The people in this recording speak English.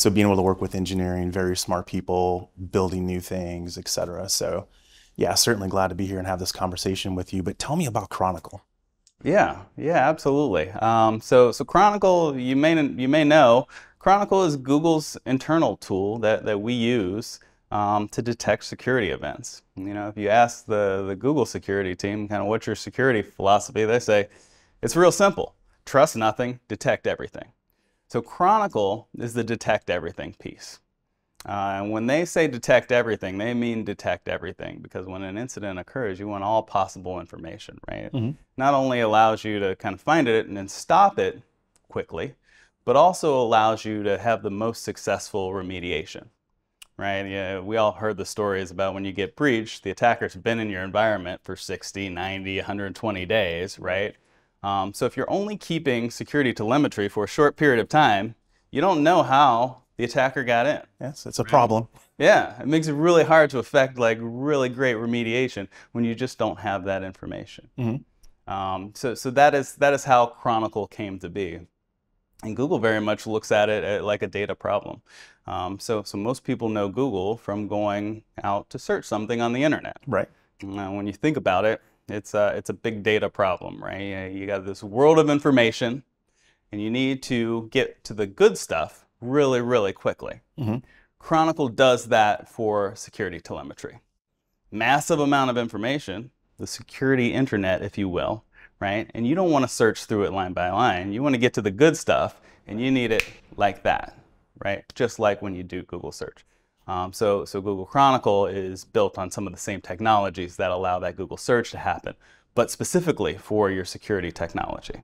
So being able to work with engineering, very smart people, building new things, et cetera. So yeah, certainly glad to be here and have this conversation with you. But tell me about Chronicle. Yeah, yeah, absolutely. Um, so, so Chronicle, you may you may know, Chronicle is Google's internal tool that that we use um, to detect security events. You know, if you ask the the Google security team, kind of what's your security philosophy, they say it's real simple: trust nothing, detect everything. So Chronicle is the detect everything piece. Uh, and when they say detect everything, they mean detect everything because when an incident occurs, you want all possible information, right? Mm-hmm. Not only allows you to kind of find it and then stop it quickly, but also allows you to have the most successful remediation, right? Yeah, we all heard the stories about when you get breached, the attacker's been in your environment for 60, 90, 120 days, right? Um, so if you're only keeping security telemetry for a short period of time, you don't know how the attacker got in. Yes, it's a problem. Yeah, it makes it really hard to affect like really great remediation when you just don't have that information. Mm-hmm. Um, so, so that is that is how Chronicle came to be, and Google very much looks at it uh, like a data problem. Um, so, so most people know Google from going out to search something on the internet. Right. Now, when you think about it, it's a, it's a big data problem, right? You got this world of information, and you need to get to the good stuff really, really quickly. Mm-hmm. Chronicle does that for security telemetry. Massive amount of information, the security internet, if you will, right? And you don't want to search through it line by line. You want to get to the good stuff, and you need it like that, right? Just like when you do Google search. Um, so, so Google Chronicle is built on some of the same technologies that allow that Google search to happen, but specifically for your security technology.